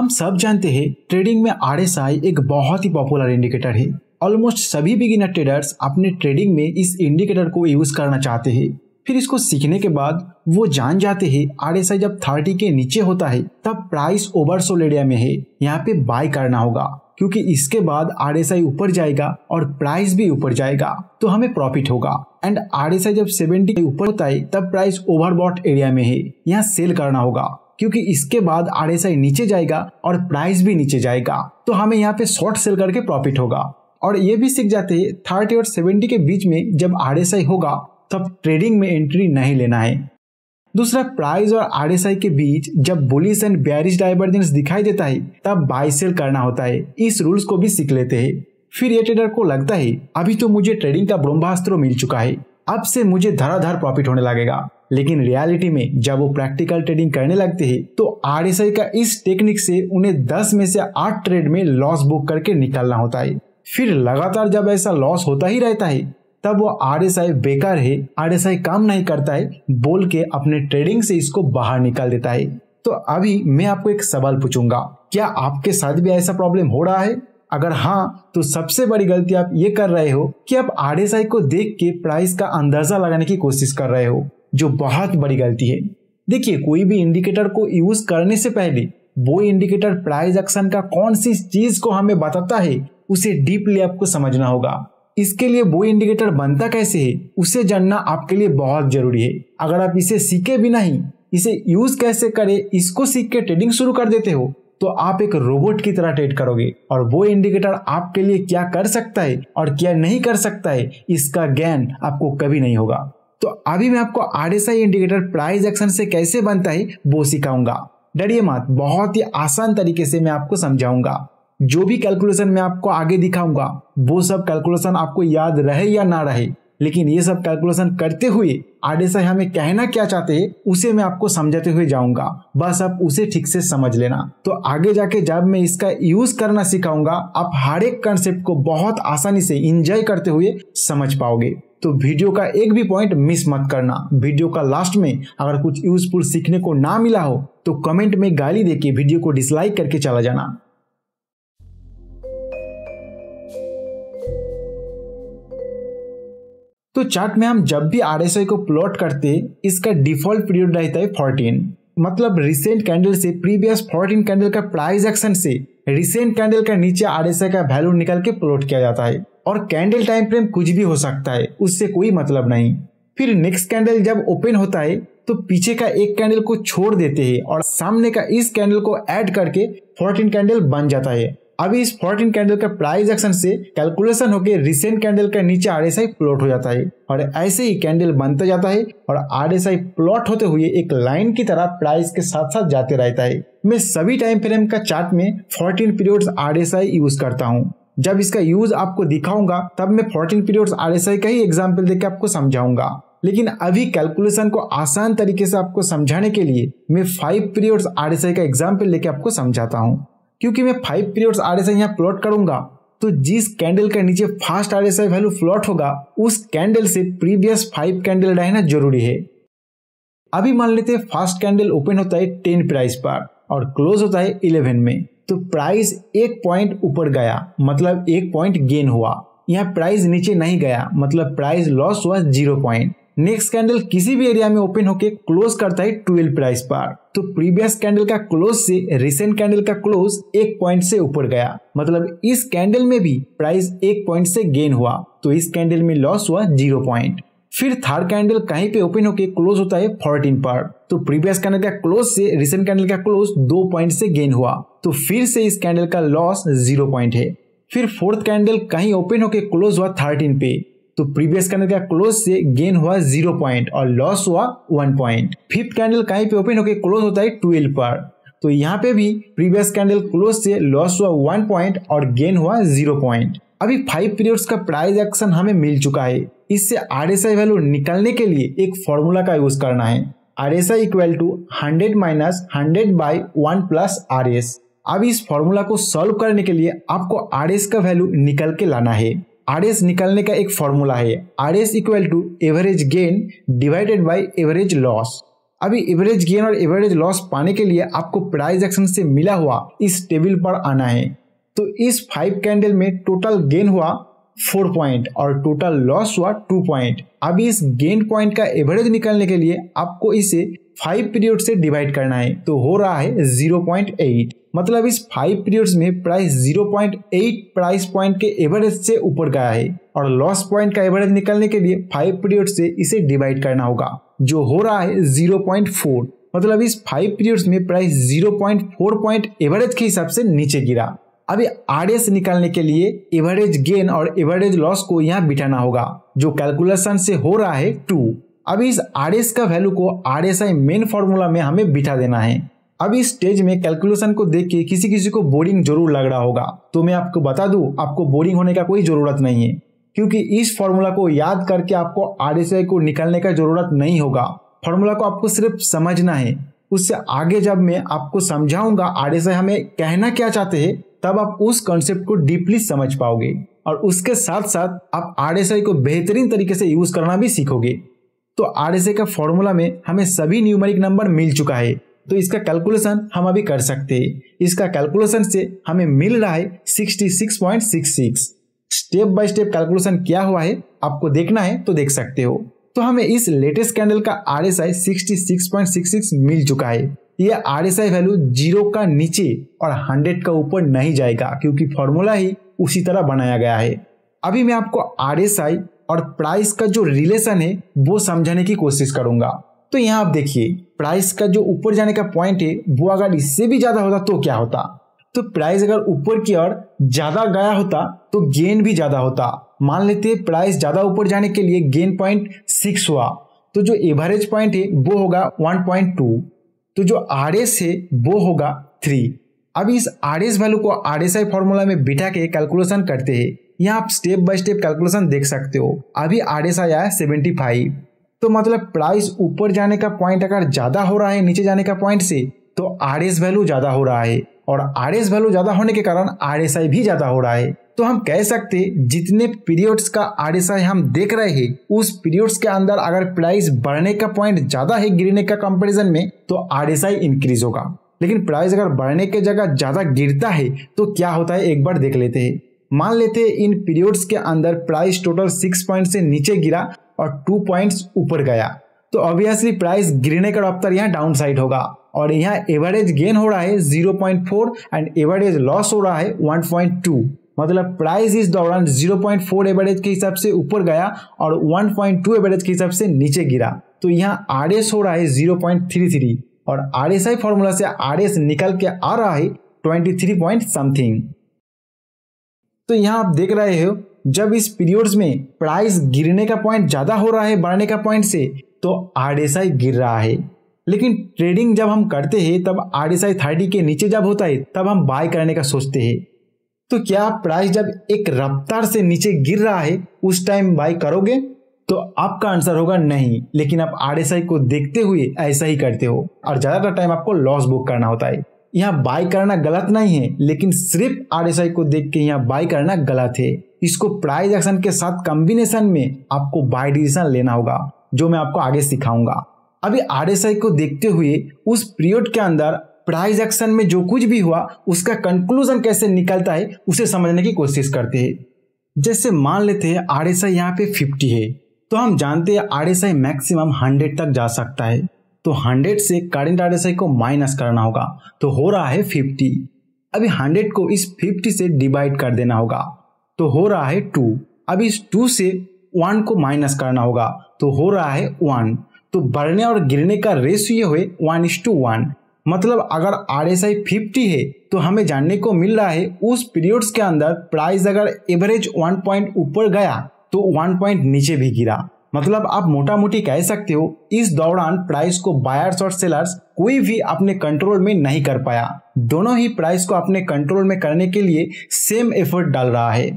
हम सब जानते हैं ट्रेडिंग में आर एस आई एक बहुत ही पॉपुलर इंडिकेटर है। ऑलमोस्ट सभी बिगिनर ट्रेडर्स अपने ट्रेडिंग में इस इंडिकेटर को यूज़ करना चाहते हैं। फिर इसको सीखने के बाद वो जान जाते हैं आरएसआई जब थर्टी के नीचे होता है, तब प्राइस ओवरसोल एरिया में है। यहाँ पे बाय करना होगा, क्योंकि इसके बाद आर एस आई ऊपर जाएगा और प्राइस भी ऊपर जाएगा तो हमें प्रॉफिट होगा। एंड आर एस आई जब सेवेंटी के ऊपर होता है, तब प्राइस ओवरबॉट एरिया में है। यहाँ सेल करना होगा। क्योंकि इसके बाद आरएसआई नीचे जाएगा और प्राइस भी नीचे जाएगा। तो हमें यहाँ पे शॉर्ट सेल करके प्रॉफिट होगा। और ये भी सीख जाते हैं, थर्टी और सेवेंटी के बीच में जब आरएसआई होगा, तब ट्रेडिंग में एंट्री नहीं लेना है। दूसरा, प्राइस और आरएसआई के बीच जब बुलिस एंड बैरिश डाइवर्जेंस दिखाई देता है, तब बाई सेल करना होता है। इस रूल्स को भी सीख लेते हैं। फिर ये ट्रेडर को लगता है, अभी तो मुझे ट्रेडिंग का ब्रह्मास्त्र मिल चुका है। अब से मुझे धराधर प्रॉफिट होने लगेगा। लेकिन रियलिटी में जब वो प्रैक्टिकल ट्रेडिंग करने लगते हैं तो आरएसआई का इस टेक्निक से उन्हें 10 में से 8 ट्रेड में लॉस बुक करके निकालना होता है। फिर लगातार जब ऐसा लॉस होता ही रहता है, तब वो आरएसआई बेकार है आरएसआई काम नहीं करता है, बोल के अपने ट्रेडिंग से इसको बाहर निकाल देता है। तो अभी मैं आपको एक सवाल पूछूँगा, क्या आपके साथ भी ऐसा प्रॉब्लम हो रहा है? अगर हाँ तो सबसे बड़ी गलती आप ये कर रहे हो कि आप RSI को देख के प्राइस का अंदाज़ा लगाने की कोशिश कर रहे हो। जो बहुत बड़ी गलती है। देखिए, कोई भी इंडिकेटर को यूज़ करने से पहले, वो इंडिकेटर प्राइस एक्शन का कौन सी चीज़ को हमें बताता है, उसे डीपली आपको समझना होगा। इसके लिए वो इंडिकेटर बनता कैसे है, उसे जानना आपके लिए बहुत ज़रूरी है। अगर आप इसे सीखे भी नहीं, इसे यूज़ कैसे करें, इसको सीख के ट्रेडिंग शुरू कर देते हो तो आप एक रोबोट की तरह ट्रेड करोगे। और वो इंडिकेटर आपके लिए क्या कर सकता है और क्या नहीं कर सकता है, इसका ज्ञान आपको कभी नहीं होगा। तो अभी मैं आपको आर इंडिकेटर प्राइस एक्शन से कैसे बनता है, वो सिखाऊँगा। डरिए मत, बहुत ही आसान तरीके से मैं आपको समझाऊँगा। जो भी कैलकुलेशन मैं आपको आगे दिखाऊँगा, वो सब कैलकुलेशन आपको याद रहे या ना रहे, लेकिन ये सब कैलकुलेशन करते हुए आरएसआई हमें कहना क्या चाहते हैं, उसे मैं आपको समझाते हुए जाऊँगा। बस आप उसे ठीक से समझ लेना। तो आगे जाके जब मैं इसका यूज़ करना सिखाऊँगा, आप हर एक कंसेप्ट को बहुत आसानी से इंजॉय करते हुए समझ पाओगे। तो वीडियो का एक भी पॉइंट मिस मत करना। वीडियो का लास्ट में अगर कुछ यूजफुल सीखने को ना मिला हो तो कमेंट में गाली देके वीडियो को डिसलाइक करके चला जाना। तो चार्ट में हम जब भी आर को प्लॉट करते, इसका डिफ़ॉल्ट पीरियड रहता है फोर्टीन मतलब रिसेंट कैंडल से प्रीवियस फोर्टीन कैंडल का प्राइस एक्शन से रिसेंट कैंडल का नीचे आरएसआई का वैल्यू निकाल के प्लॉट किया जाता है। और कैंडल टाइम फ्रेम कुछ भी हो सकता है, उससे कोई मतलब नहीं। फिर नेक्स्ट कैंडल जब ओपन होता है तो पीछे का एक कैंडल को छोड़ देते हैं और सामने का इस कैंडल को ऐड करके फोर्टीन कैंडल बन जाता है। अभी इस फोर्टीन कैंडल का प्राइस एक्शन से कैलकुलेशन होकर रिसेंट कैंडल का नीचे आर एस प्लॉट हो जाता है और ऐसे ही कैंडल बनता जाता है और आर एस आई प्लॉट होते हुए एक लाइन की तरह प्राइस के साथ साथ जाते रहता है। मैं सभी टाइम फ्रेम का चार्ट में fourteen period R S use करता हूँ। जब इसका यूज़ आपको दिखाऊँगा, तब मैं फोर्टीन पीरियड्स आरएसआई का ही एग्ज़ाम्पल देकर आपको समझाऊँगा। लेकिन अभी कैलकुलेशन को आसान तरीके से आपको समझाने के लिए मैं फाइव पीरियड्स आरएसआई का एग्ज़ाम्पल लेके आपको समझाता हूँ। क्योंकि मैं फाइव पीरियड्स आरएसआई यहाँ प्लॉट करूँगा तो जिस कैंडल के नीचे फास्ट आरएसआई वैल्यू प्लॉट होगा, उस कैंडल से प्रीवियस फाइव कैंडल रहना ज़रूरी है। अभी मान लेते हैं फास्ट कैंडल ओपन होता है टेन प्राइस पर और क्लोज होता है इलेवन में। तो प्राइस एक पॉइंट ऊपर गया मतलब एक पॉइंट गेन हुआ। यहाँ प्राइस नीचे नहीं गया मतलब प्राइस लॉस हुआ ज़ीरो पॉइंट नेक्स्ट कैंडल किसी भी एरिया में ओपन होके क्लोज करता है ट्वेल्व प्राइस पर। तो प्रीवियस कैंडल का क्लोज से रिसेंट कैंडल का क्लोज एक पॉइंट से ऊपर गया। मतलब इस कैंडल में भी प्राइस एक पॉइंट से गेन हुआ तो इस कैंडल में लॉस हुआ ज़ीरो पॉइंट फिर थर्ड कैंडल कहीं पे ओपन होके क्लोज होता है फोर्टीन पर। तो प्रीवियस कैंडल का क्लोज से रिसेंट कैंडल का क्लोज दो पॉइंट से गेन हुआ। तो फिर से इस कैंडल का लॉस ज़ीरो पॉइंट है। फिर फोर्थ कैंडल कहीं ओपन होके क्लोज हुआ थर्टीन पे। तो प्रीवियस कैंडल का क्लोज से गेन हुआ ज़ीरो पॉइंट और लॉस हुआ वन पॉइंट फिफ्थ कैंडल कहीं पे ओपन होके क्लोज होता है ट्वेल्व पर। तो यहाँ पे भी प्रीवियस कैंडल क्लोज से लॉस हुआ वन पॉइंट और गेन हुआ ज़ीरो पॉइंट अभी फाइव पीरियड्स का प्राइस एक्शन हमें मिल चुका है। इससे आर एस आई वैल्यू निकालने के लिए एक फॉर्मूला का यूज़ करना है। R S I equal to hundred minus hundred by one plus R S अब इस फॉर्मूला को सॉल्व करने के लिए आपको आर एस का वैल्यू निकल के लाना है। आर एस निकालने का एक फॉर्मूला है। R S equal to average gain divided by average loss अभी एवरेज गेन और एवरेज लॉस पाने के लिए आपको प्राइस एक्शन से मिला हुआ इस टेबल पर आना है। तो इस फाइव कैंडल में टोटल गेन हुआ फोर पॉइंट और टोटल लॉस हुआ टू पॉइंट अभी इस गेन पॉइंट का एवरेज निकालने के लिए आपको इसे फाइव पीरियड से डिवाइड करना है। तो हो रहा है ज़ीरो पॉइंट एट मतलब इस फाइव पीरियड्स में price zero point eight price point के एवरेज से ऊपर गया है और लॉस पॉइंट का एवरेज निकालने के लिए फाइव पीरियड से इसे डिवाइड करना होगा, जो हो रहा है ज़ीरो पॉइंट फोर मतलब इस फाइव पीरियड्स में price zero point four point average के हिसाब से नीचे गिरा। अभी आर एस निकालने के लिए एवरेज गेन और एवरेज लॉस को यहाँ बिठाना होगा, जो कैलकुलेशन से हो रहा है टू अभी इस आर एस का वैल्यू को R S I main formula में हमें बिठा देना है। अब इस स्टेज में कैलकुलेशन को देख के किसी किसी को बोरिंग ज़रूर लग रहा होगा। तो मैं आपको बता दूँ, आपको बोरिंग होने का कोई ज़रूरत नहीं है। क्योंकि इस फॉर्मूला को याद करके आपको आर को निकालने का ज़रूरत नहीं होगा। फॉर्मूला को आपको सिर्फ़ समझना है। उससे आगे जब मैं आपको समझाऊँगा RSI हमें कहना क्या चाहते हैं, तब आप उस कॉन्सेप्ट को डीपली समझ पाओगे। और उसके साथ साथ आप RSI को बेहतरीन तरीके से यूज़ करना भी सीखोगे। तो RSI का फॉर्मूला में हमें सभी न्यूमेरिक नंबर मिल चुका है। तो इसका कैलकुलेशन हम अभी कर सकते हैं। इसका कैलकुलेशन से हमें मिल रहा है 66.66 स्टेप बाय स्टेप कैलकुलेशन क्या हुआ है? आपको देखना है तो देख सकते हो। तो हमें इस लेटेस्ट कैंडल का आर एस आई मिल चुका है। यह R S I value zero का नीचे और हंड्रेड का ऊपर नहीं जाएगा, क्योंकि फॉर्मूला ही उसी तरह बनाया गया है। अभी मैं आपको आर एस आई और प्राइस का जो रिलेशन है, वो समझाने की कोशिश करूँगा। तो यहाँ आप देखिए प्राइस का जो ऊपर जाने का पॉइंट है, वो अगर इससे भी ज़्यादा होता तो क्या होता? तो प्राइस अगर ऊपर की ओर ज़्यादा गया होता तो गेन भी ज़्यादा होता। मान लेते प्राइस ज़्यादा ऊपर जाने के लिए गेन पॉइंट सिक्स हुआ। तो जो एवरेज पॉइंट है, वो होगा वन पॉइंट टू तो जो आर एस है, वो होगा थ्री अब इस आर एस वैल्यू को आर एस आई फॉर्मूला में बिठा के कैलकुलेशन करते हैं। यहाँ आप स्टेप बाय स्टेप कैलकुलेशन देख सकते हो। अभी आर एस आई आया सेवेंटी फाइव तो मतलब प्राइस ऊपर जाने का पॉइंट अगर ज़्यादा हो रहा है, नीचे जाने का पॉइंट से तो आर एस वैल्यू ज़्यादा हो रहा है। और आर एस वैल्यू ज़्यादा होने के कारण आर एस आई भी ज़्यादा हो रहा है। तो हम कह सकते जितने पीरियड्स का आर एस आई हम देख रहे हैं, उस पीरियड्स के अंदर अगर प्राइस बढ़ने का पॉइंट ज़्यादा है गिरने का कंपेरिजन में तो आर एस आई इंक्रीज होगा। लेकिन प्राइस अगर बढ़ने के जगह ज़्यादा गिरता है तो क्या होता है? एक बार देख लेते हैं। मान लेते हैं, इन पीरियड्स के अंदर प्राइस टोटल सिक्स पॉइंट से नीचे गिरा और टू पॉइंट्स ऊपर गया। तो ऑब्वियसली प्राइस गिरने का रफ्तार यहाँ डाउन साइड होगा। और यहाँ एवरेज गेन हो रहा है 0.4 एंड एवरेज लॉस हो रहा है 1.2 मतलब प्राइस इस दौरान 0.4 एवरेज के हिसाब से ऊपर गया और 1.2 एवरेज के हिसाब से नीचे गिरा। तो यहाँ आर एस हो रहा है 0.33 और आर एस आई फॉर्मूला से आर एस निकल के आ रहा है 23 पॉइंट समथिंग तो यहाँ आप देख रहे हो जब इस पीरियड्स में प्राइस गिरने का पॉइंट ज़्यादा हो रहा है, बढ़ने का पॉइंट से तो आरएसआई गिर रहा है। लेकिन ट्रेडिंग जब हम करते हैं, तब आर एस थर्टी के नीचे जब होता है, तब हम बाय करने का सोचते हैं। तो क्या प्राइस जब एक रफ्तार से नीचे गिर रहा है, उस टाइम बाय करोगे? तो आपका आंसर होगा नहीं। लेकिन आप आरएसआई को देखते हुए ऐसा ही करते हो, और ज़्यादातर टाइम आपको लॉस बुक करना होता है। यहाँ बाय करना गलत नहीं है, लेकिन सिर्फ़ आरएसआई को देख के यहाँ बाय करना गलत है। इसको प्राइस एक्शन के साथ कॉम्बिनेशन में आपको बाय डिसीज़न लेना होगा, जो मैं आपको आगे सिखाऊँगा। अभी आरएसआई को देखते हुए उस पीरियड के अंदर प्राइस एक्शन में जो कुछ भी हुआ, उसका कंक्लूजन कैसे निकलता है, उसे समझने की कोशिश करते हैं। जैसे मान लेते हैं आर एस आई यहाँ पे फिफ्टी है तो हम जानते हैं R S I maximum hundred तक जा सकता है। तो 100 से करेंट आर को माइनस करना होगा। तो हो रहा है 50 अभी 100 को इस 50 से डिवाइड कर देना होगा। तो हो रहा है 2 अब इस 2 से 1 को माइनस करना होगा। तो हो रहा है 1 तो बढ़ने और गिरने का रेशियो हुए वन इज़ टू वन। मतलब अगर आर एस आई फिफ्टी है तो हमें जानने को मिल रहा है उस पीरियड्स के अंदर प्राइस अगर एवरेज वन पॉइंट ऊपर गया तो वन पॉइंट नीचे भी गिरा। मतलब आप मोटा मोटी कह सकते हो, इस दौरान प्राइस को बायर्स और सेलर्स कोई भी अपने कंट्रोल में नहीं कर पाया। दोनों ही प्राइस को अपने कंट्रोल में करने के लिए सेम एफर्ट डाल रहा है।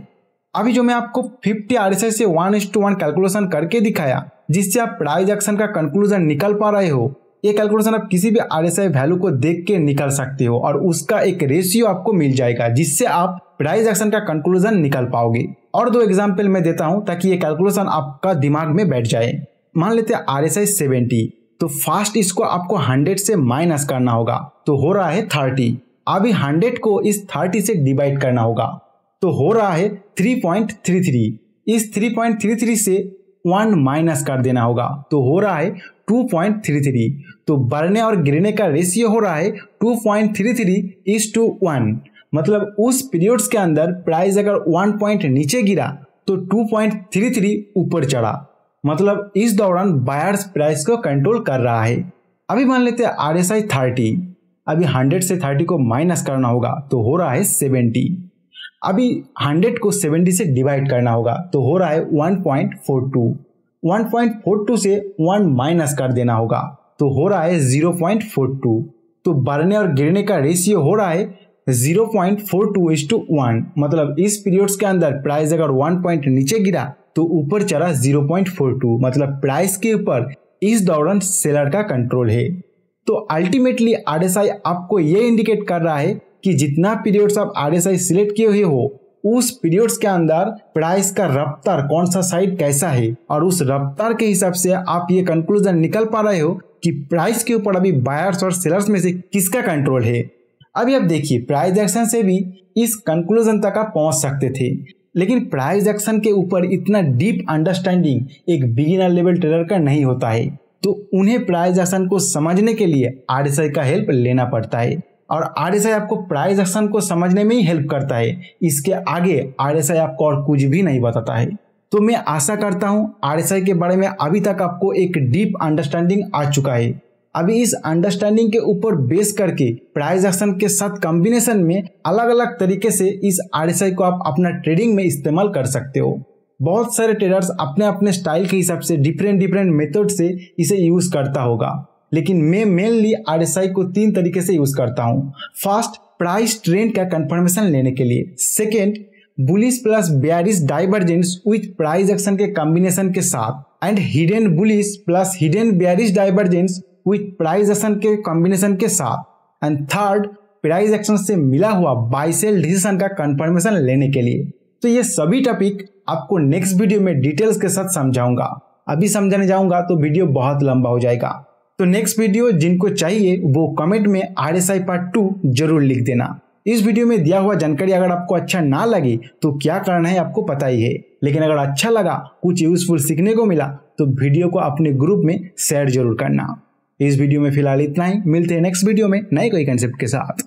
अभी जो मैं आपको 50 आर से वन इस टू वन कैलकुलेशन करके दिखाया, जिससे आप प्राइस एक्शन का कंक्लूजन निकल पा रहे हो, ये कैलकुलेशन आप किसी भी RSI वैल्यू को देख के निकल सकते हो और उसका एक रेशियो आपको मिल जाएगा, जिससे आप प्राइस एक्शन का कंक्लूजन निकल पाओगे। और दो एग्ज़ाम्पल मैं देता हूँ ताकि ये कैलकुलेशन आपका दिमाग में बैठ जाए। मान लेते हैं आर एस आई सेवेंटी। तो फास्ट इसको आपको हंड्रेड से माइनस करना होगा। तो हो रहा है थर्टी। अभी हंड्रेड को इस थर्टी से डिवाइड करना होगा। तो हो रहा है थ्री पॉइंट थ्री थ्री। इस थ्री पॉइंट थ्री थ्री से वन माइनस कर देना होगा। तो हो रहा है टू पॉइंट थ्री थ्री। तो बढ़ने और गिरने का रेशियो हो रहा है two point three three is to one. मतलब उस पीरियड्स के अंदर प्राइस अगर वन पॉइंट नीचे गिरा तो टू पॉइंट थ्री थ्री ऊपर चढ़ा। मतलब इस दौरान बायर्स प्राइस को कंट्रोल कर रहा है। अभी मान लेते हैं आर एस आई थर्टी अभी हंड्रेड से थर्टी को माइनस करना होगा तो हो रहा है सेवेंटी अभी हंड्रेड को सेवेंटी से डिवाइड करना होगा तो हो रहा है one point four two one point four two से वन माइनस कर देना होगा तो हो रहा है ज़ीरो पॉइंट फोर टू तो बढ़ने और गिरने का रेशियो हो रहा है zero point four two is to one मतलब इस पीरियड्स के अंदर प्राइस अगर वन पॉइंट नीचे गिरा तो ऊपर चढ़ा ज़ीरो पॉइंट फोर टू मतलब प्राइस के ऊपर इस दौरान सेलर का कंट्रोल है। तो अल्टीमेटली आरएसआई आपको ये इंडिकेट कर रहा है कि जितना पीरियड्स आप RSI सिलेक्ट किए हुए हो, उस पीरियड्स के अंदर प्राइस का रफ्तार कौन सा साइड कैसा है? और उस रफ्तार के हिसाब से आप ये कंक्लूजन निकल पा रहे हो कि प्राइस के ऊपर अभी बायर्स और सेलर्स में से किसका कंट्रोल है? अभी आप देखिए प्राइस एक्शन से भी इस कंक्लूजन तक आप पहुँच सकते थे। लेकिन प्राइस एक्शन के ऊपर इतना डीप अंडरस्टैंडिंग एक बिगिनर लेवल ट्रेडर का नहीं होता है। तो उन्हें प्राइस एक्शन को समझने के लिए आरएसआई का हेल्प लेना पड़ता है। और आरएसआई आपको प्राइस एक्शन को समझने में ही हेल्प करता है। इसके आगे RSI आपको और कुछ भी नहीं बताता है। तो मैं आशा करता हूँ आर के बारे में अभी तक आपको एक डीप अंडरस्टैंडिंग आ चुका है। अभी इस अंडरस्टैंडिंग के ऊपर बेस करके प्राइस एक्शन के साथ कॉम्बिनेशन में अलग अलग तरीके से इस आरएसआई को आप अपना ट्रेडिंग में इस्तेमाल कर सकते हो। बहुत सारे ट्रेडर्स अपने अपने स्टाइल के हिसाब से डिफरेंट डिफरेंट मेथड से इसे यूज़ करता होगा। लेकिन मैं मेनली आर को तीन तरीके से यूज़ करता हूँ। फ़र्स्ट प्राइस ट्रेंड का कंफर्मेशन लेने के लिए। Second bullish plus bearish divergence with price action के कॉम्बिनेशन के साथ। And hidden bullish plus hidden bearish divergence with price action के कॉम्बिनेशन के साथ एंड थर्ड प्राइस एक्शन से मिला हुआ बाइसेल डिसीज़न का कंफर्मेशन लेने के लिए। तो ये सभी टॉपिक आपको नेक्स्ट वीडियो में डिटेल्स के साथ समझाऊँगा। अभी समझाने जाऊँगा तो वीडियो बहुत लंबा हो जाएगा। तो नेक्स्ट वीडियो जिनको चाहिए, वो कमेंट में R S I part two ज़रूर लिख देना। इस वीडियो में दिया हुआ जानकारी अगर आपको अच्छा ना लगे तो क्या करना है आपको पता ही है। लेकिन अगर अच्छा लगा, कुछ यूजफुल सीखने को मिला तो वीडियो को अपने ग्रुप में शेयर ज़रूर करना। इस वीडियो में फ़िलहाल इतना ही। मिलते हैं नेक्स्ट वीडियो में नए कोई कंसेप्ट के साथ।